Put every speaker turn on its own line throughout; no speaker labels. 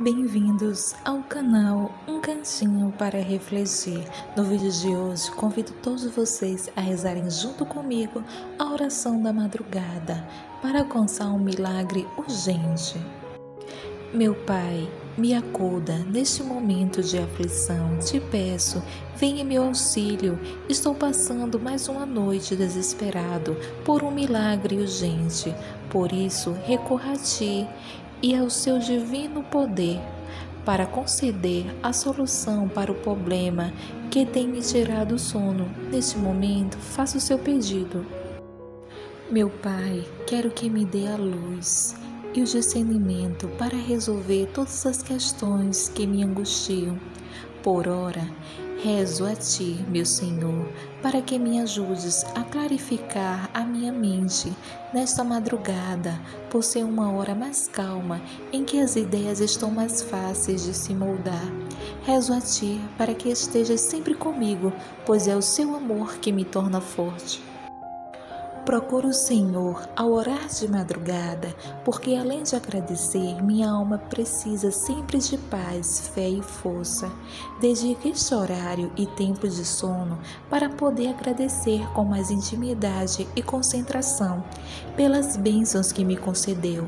Bem-vindos ao canal Um Cantinho para Refletir. No vídeo de hoje, convido todos vocês a rezarem junto comigo a oração da madrugada para alcançar um milagre urgente. Meu Pai, me acuda neste momento de aflição. Te peço, venha em meu auxílio. Estou passando mais uma noite desesperado por um milagre urgente. Por isso, recorro a Ti e ao seu divino poder para conceder a solução para o problema que tem me tirado o sono. Neste momento, faça o seu pedido. Meu Pai, quero que me dê a luz e o discernimento para resolver todas as questões que me angustiam. Por ora, Rezo a ti, meu Senhor, para que me ajudes a clarificar a minha mente nesta madrugada, por ser uma hora mais calma em que as ideias estão mais fáceis de se moldar. Rezo a ti para que estejas sempre comigo, pois é o seu amor que me torna forte. Procuro o Senhor ao orar de madrugada, porque além de agradecer, minha alma precisa sempre de paz, fé e força. Dedique este horário e tempo de sono para poder agradecer com mais intimidade e concentração pelas bênçãos que me concedeu.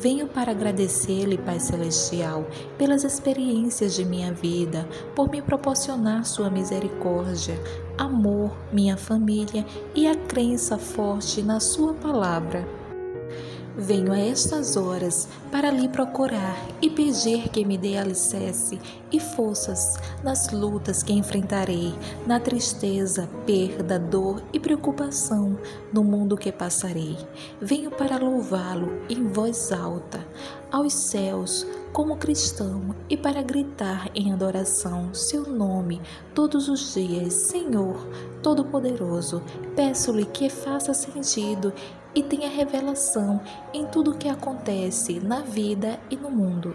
Venho para agradecer-lhe, Pai Celestial, pelas experiências de minha vida, por me proporcionar sua misericórdia, amor, minha família e a crença forte na Sua palavra. Venho a estas horas para lhe procurar e pedir que me dê alicerce e forças nas lutas que enfrentarei, na tristeza, perda, dor e preocupação no mundo que passarei. Venho para louvá-lo em voz alta, aos céus, como cristão, e para gritar em adoração seu nome todos os dias, Senhor Todo-Poderoso, peço-lhe que faça sentido e tenha revelação em tudo o que acontece na vida e no mundo.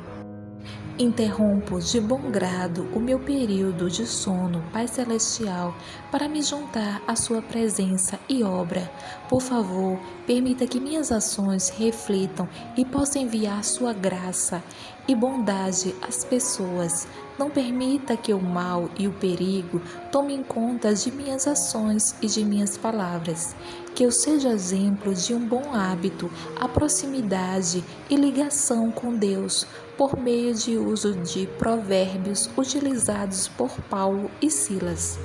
Interrompo de bom grado o meu período de sono, Pai Celestial, para me juntar à Sua presença e obra. Por favor, permita que minhas ações reflitam e possa enviar Sua graça e bondade às pessoas. Não permita que o mal e o perigo tomem conta de minhas ações e de minhas palavras. Que eu seja exemplo de um bom hábito, a proximidade e ligação com Deus por meio de uso de provérbios utilizados por Paulo e Silas.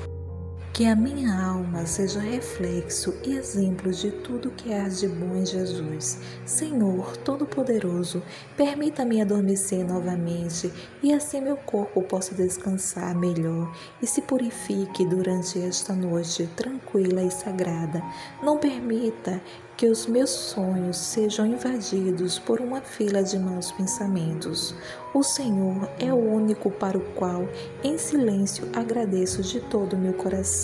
Que a minha alma seja reflexo e exemplo de tudo que há de bom em Jesus. Senhor Todo-Poderoso, permita-me adormecer novamente e assim meu corpo possa descansar melhor e se purifique durante esta noite tranquila e sagrada. Não permita que os meus sonhos sejam invadidos por uma fila de maus pensamentos. O Senhor é o único para o qual, em silêncio, agradeço de todo o meu coração.